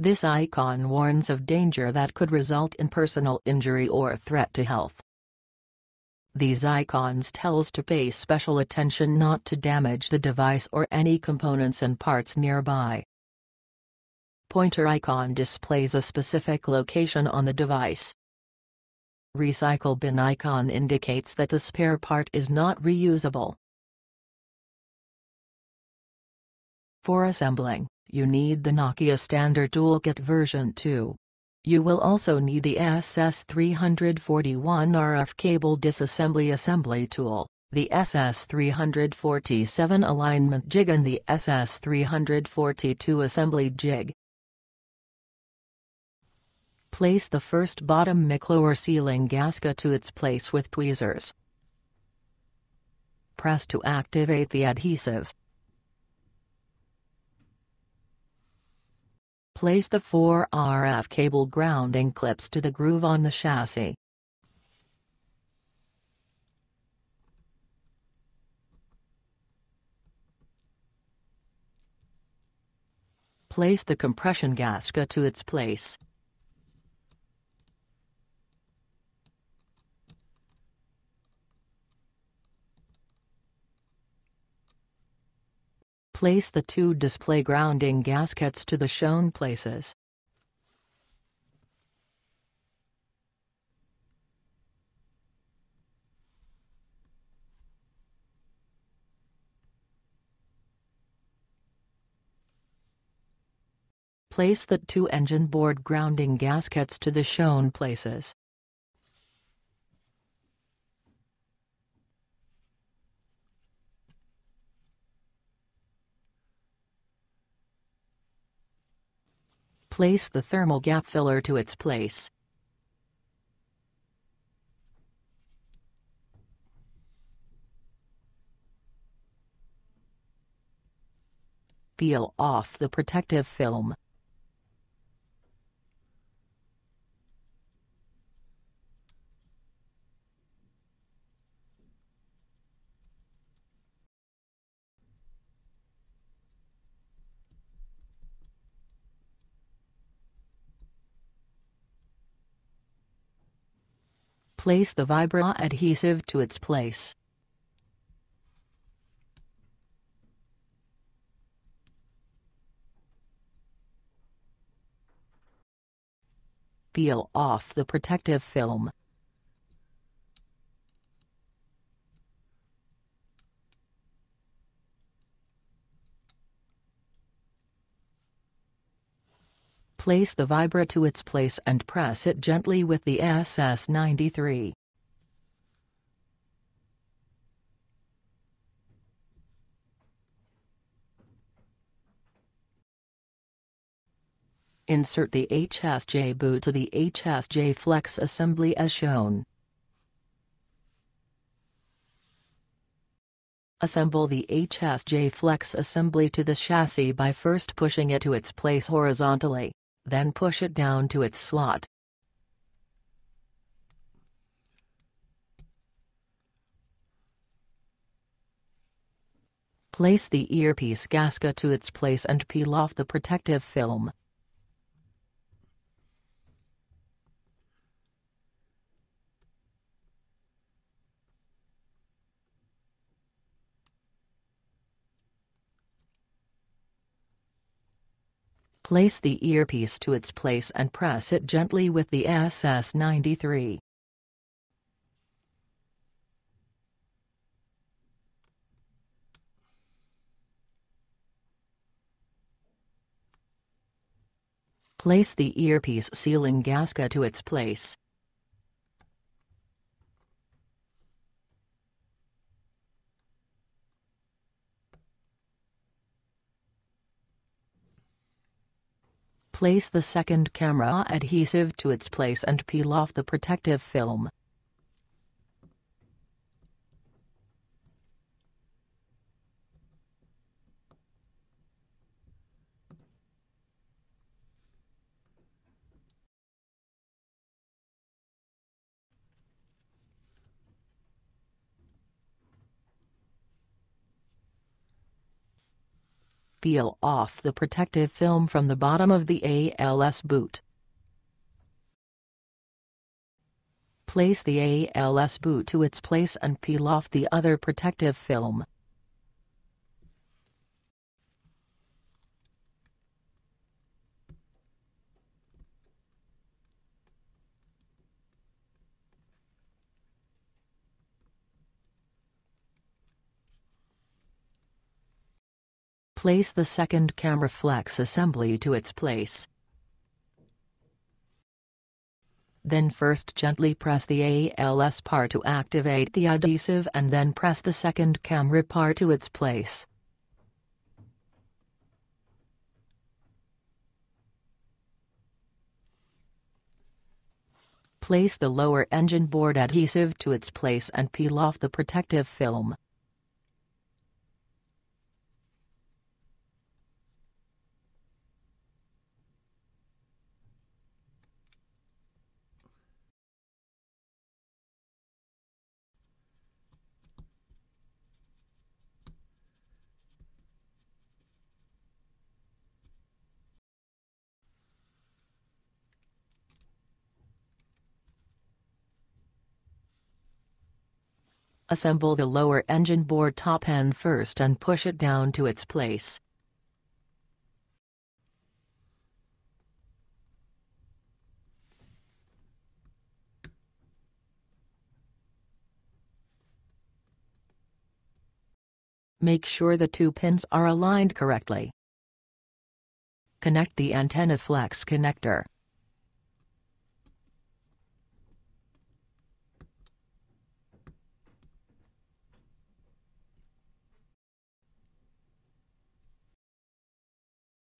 This icon warns of danger that could result in personal injury or threat to health. These icons tell us to pay special attention not to damage the device or any components and parts nearby. Pointer icon displays a specific location on the device. Recycle bin icon indicates that the spare part is not reusable. For assembling, you need the Nokia Standard Toolkit version 2. You will also need the SS341 RF cable disassembly assembly tool, the SS347 alignment jig and the SS342 assembly jig. Place the first bottom MIC lower sealing gasket to its place with tweezers. Press to activate the adhesive. Place the four RF cable grounding clips to the groove on the chassis. Place the compression gasket to its place. Place the two display grounding gaskets to the shown places. Place the two engine board grounding gaskets to the shown places. Place the thermal gap filler to its place. Peel off the protective film. Place the Vibra adhesive to its place. Peel off the protective film. Place the Vibra to its place and press it gently with the SS93. Insert the HSJ boot to the HSJ Flex assembly as shown. Assemble the HSJ Flex assembly to the chassis by first pushing it to its place horizontally then push it down to its slot. Place the earpiece gasket to its place and peel off the protective film. Place the earpiece to its place and press it gently with the SS93. Place the earpiece sealing gasket to its place. Place the second camera adhesive to its place and peel off the protective film. Peel off the protective film from the bottom of the ALS boot. Place the ALS boot to its place and peel off the other protective film. Place the second camera flex assembly to its place. Then first gently press the ALS part to activate the adhesive and then press the second camera part to its place. Place the lower engine board adhesive to its place and peel off the protective film. Assemble the lower engine board top end first and push it down to its place. Make sure the two pins are aligned correctly. Connect the antenna flex connector.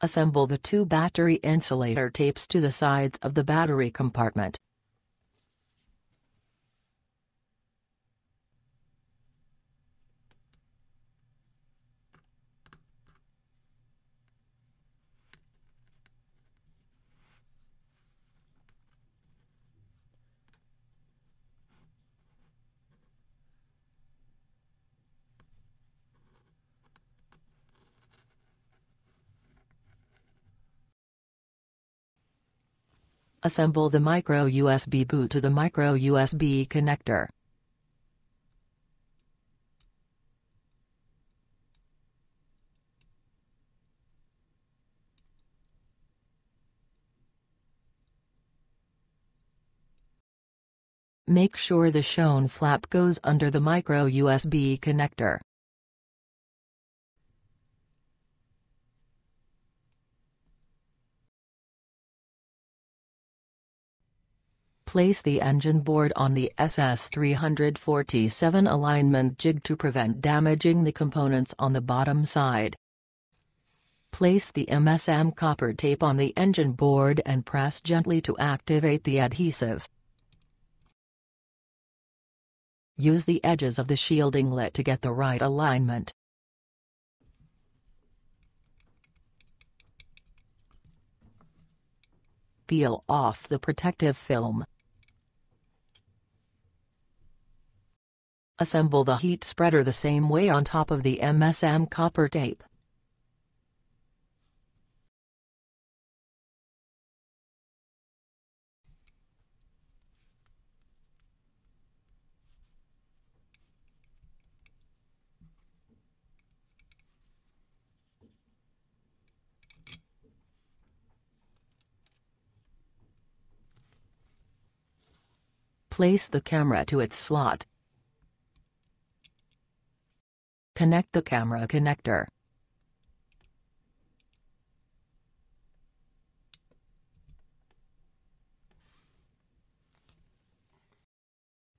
Assemble the two battery insulator tapes to the sides of the battery compartment. Assemble the micro USB boot to the micro USB connector. Make sure the shown flap goes under the micro USB connector. Place the engine board on the SS347 alignment jig to prevent damaging the components on the bottom side. Place the MSM copper tape on the engine board and press gently to activate the adhesive. Use the edges of the shielding lid to get the right alignment. Peel off the protective film. Assemble the heat spreader the same way on top of the MSM copper tape. Place the camera to its slot. Connect the camera connector.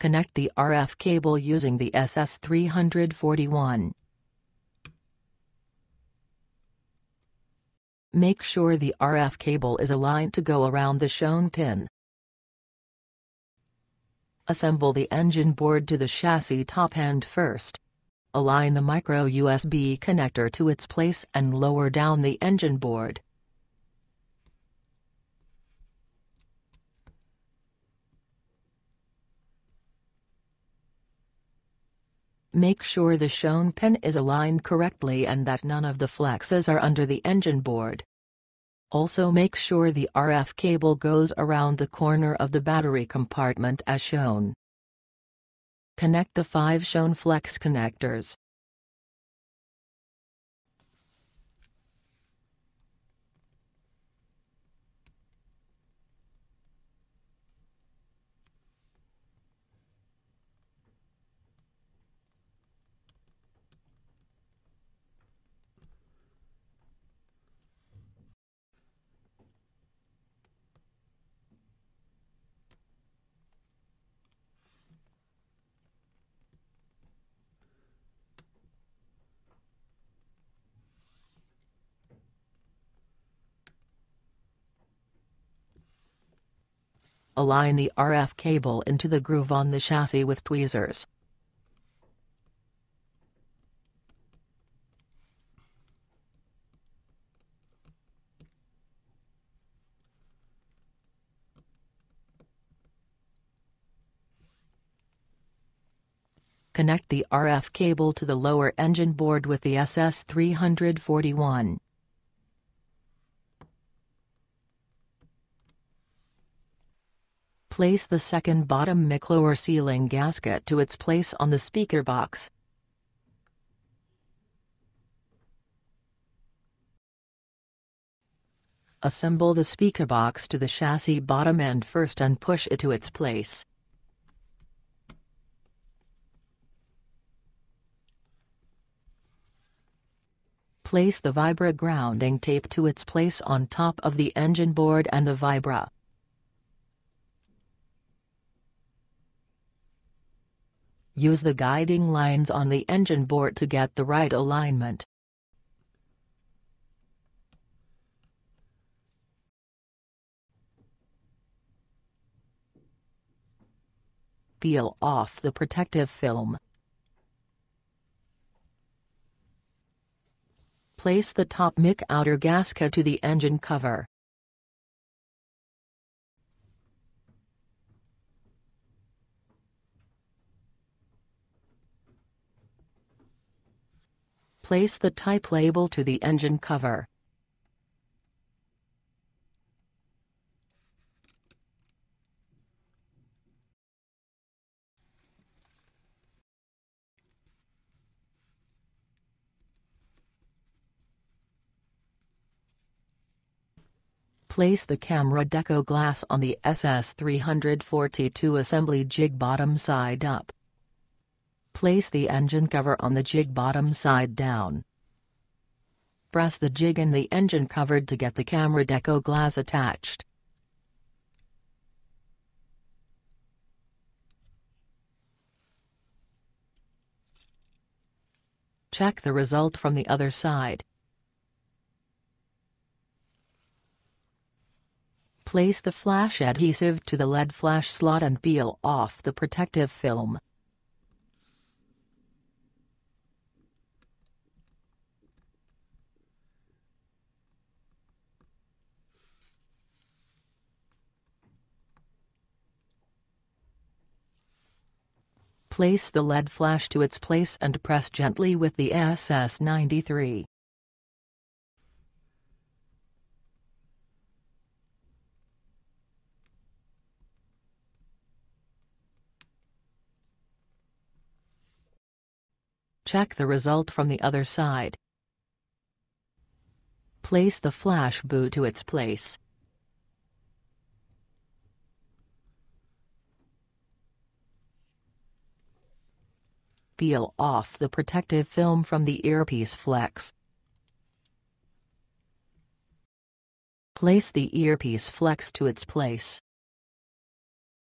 Connect the RF cable using the SS341. Make sure the RF cable is aligned to go around the shown pin. Assemble the engine board to the chassis top end first. Align the micro USB connector to its place and lower down the engine board. Make sure the shown pin is aligned correctly and that none of the flexes are under the engine board. Also make sure the RF cable goes around the corner of the battery compartment as shown. Connect the five shown flex connectors. Align the RF cable into the groove on the chassis with tweezers. Connect the RF cable to the lower engine board with the SS341. Place the second bottom mic lower sealing gasket to its place on the speaker box. Assemble the speaker box to the chassis bottom end first and push it to its place. Place the Vibra grounding tape to its place on top of the engine board and the Vibra. Use the guiding lines on the engine board to get the right alignment. Peel off the protective film. Place the top mic outer gasket to the engine cover. Place the type label to the engine cover. Place the camera deco glass on the SS342 assembly jig bottom side up. Place the engine cover on the jig bottom side down. Press the jig and the engine cover to get the camera deco glass attached. Check the result from the other side. Place the flash adhesive to the LED flash slot and peel off the protective film. Place the LED flash to its place and press gently with the SS93. Check the result from the other side. Place the flash boot to its place. Peel off the protective film from the earpiece flex. Place the earpiece flex to its place.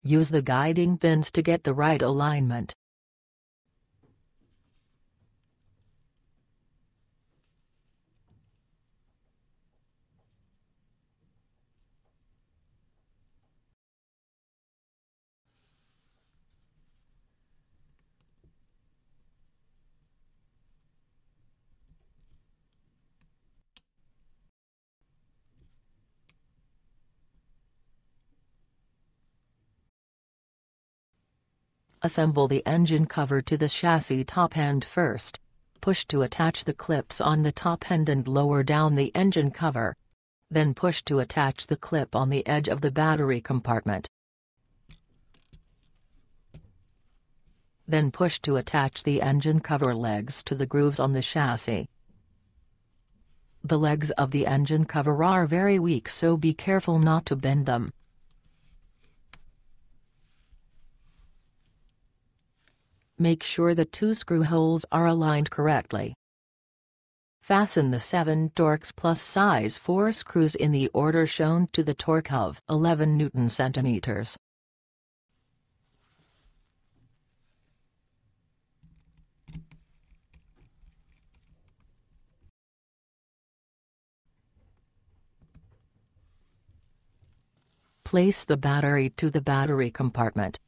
Use the guiding pins to get the right alignment. Assemble the engine cover to the chassis top end first. Push to attach the clips on the top end and lower down the engine cover. Then push to attach the clip on the edge of the battery compartment. Then push to attach the engine cover legs to the grooves on the chassis. The legs of the engine cover are very weak so be careful not to bend them. Make sure the two screw holes are aligned correctly. Fasten the 7 Torx Plus size 4 screws in the order shown to the torque of 11 Newton centimeters. Place the battery to the battery compartment.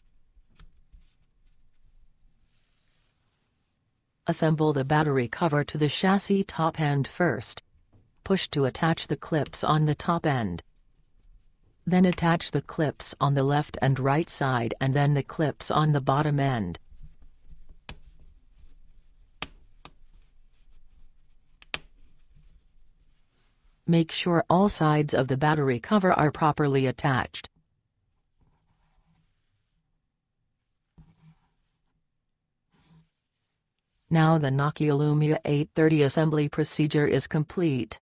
Assemble the battery cover to the chassis top end first. Push to attach the clips on the top end. Then attach the clips on the left and right side and then the clips on the bottom end. Make sure all sides of the battery cover are properly attached. Now the Nokia Lumia 830 assembly procedure is complete.